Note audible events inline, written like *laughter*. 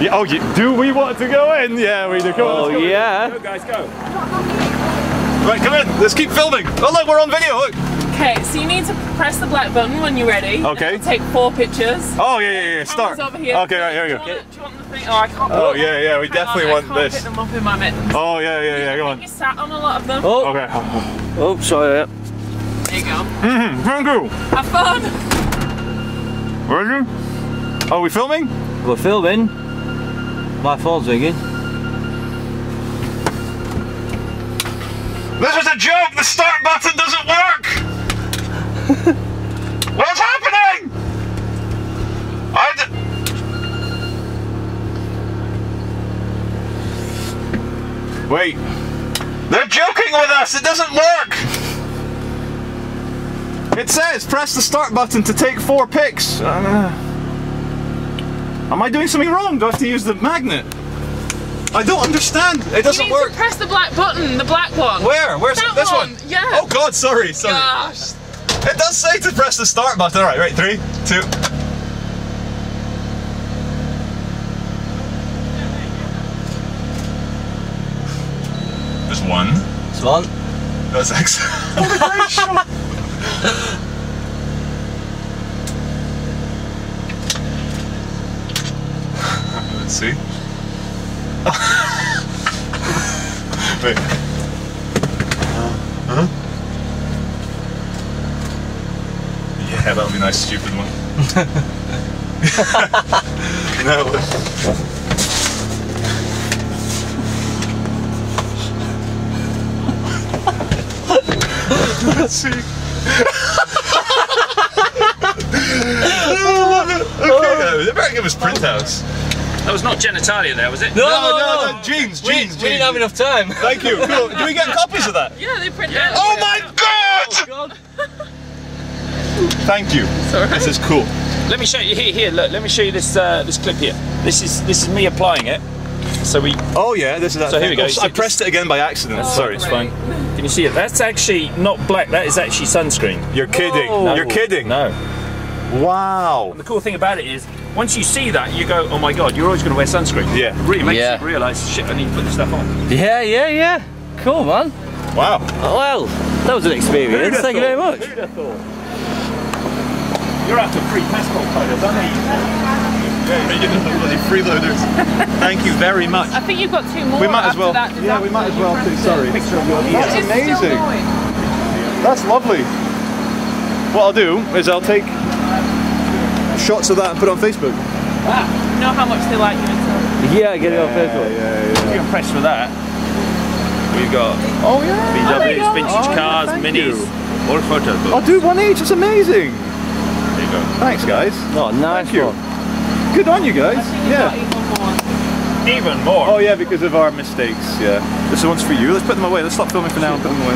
Yeah, oh, yeah. do we want to go in? Yeah, we do. Come on, Oh let's go yeah. Go guys, go. Right, come in. Let's keep filming. Oh, look, we're on video. Look. Okay, so you need to press the black button when you're ready. Okay. Take four pictures. Oh, yeah, yeah, yeah. Start. Over here. Okay, right, here we Do go. you want, do you want the thing? Oh, I can't. Oh, yeah, yeah. We Hang definitely on, want I can't this. Pick them up in my mittens. Oh, yeah, yeah, yeah. Come I on. you sat on a lot of them. Oh, Okay. oh, sorry. There you go. Mm-hmm. Thank you. Have fun. Ready? Are we filming? We're filming. My phone's ringing. This was a joke. The start button doesn't work. *laughs* What's happening? I. D- Wait. They're joking with us. It doesn't work. It says press the start button to take four pics. Uh, am I doing something wrong? Do I have to use the magnet? I don't understand. It doesn't you need work. to press the black button, the black one. Where? Where's That this one, one? yeah. Oh God, sorry, sorry. Gosh. It does say to press the start button. All right, right. Three, two. There's one. Swan. That's excellent. *laughs* Let's see. *laughs* Wait. Huh? Yeah, that'll be a nice stupid one. *laughs* no. *laughs* Let's see. oh, love it. Okay, uh, they better give us printouts. That was not genitalia there, was it? No, No, no, no, no. no, jeans, We, jeans, we didn't have enough time. Thank you. Cool. Do we get copies of that? Yeah, they print Yeah. out. Oh my god! God. Thank you. alright. This is cool. Let me show you here. Here, look. Let me show you this uh, this clip here. This is this is me applying it. So we. Oh yeah, this is that. So here we go. Oh, I pressed it again by accident. Sorry. It's fine. Can you see it? That's actually not black. That is actually sunscreen. You're kidding. No. You're kidding. No. Wow. The cool thing about it is, once you see that, you go, "Oh my god, you're always going to wear sunscreen." Yeah. It really makes Yeah. you realise, shit, I need to put this stuff on. Yeah, yeah, yeah. Cool, man. Wow. Oh, well, that was an experience. Thank you very much. Who'd have thought? You're after free passport photos, aren't you? Yeah, you know, bloody freeloaders. Thank you very much. I think you've got two more. We might as well. That Yeah, we might as well too. Sorry. Picture of your. That's amazing. That's lovely. What I'll do is I'll take shots of that and put it on Facebook. You know how much they like you and stuff. Yeah, get it on Facebook. If you're impressed with that, we've got Oh yeah. VWs, oh, go. vintage Oh, cars, thank minis, you. or photo books. I'll do one each. It's amazing. There you go. Thanks, guys. Oh, nice Thank you. one. Good on you guys. I think Yeah. even more. Even more. Oh yeah, because of our mistakes. Yeah. This one's for you. Let's put them away. Let's stop filming for now and put them away.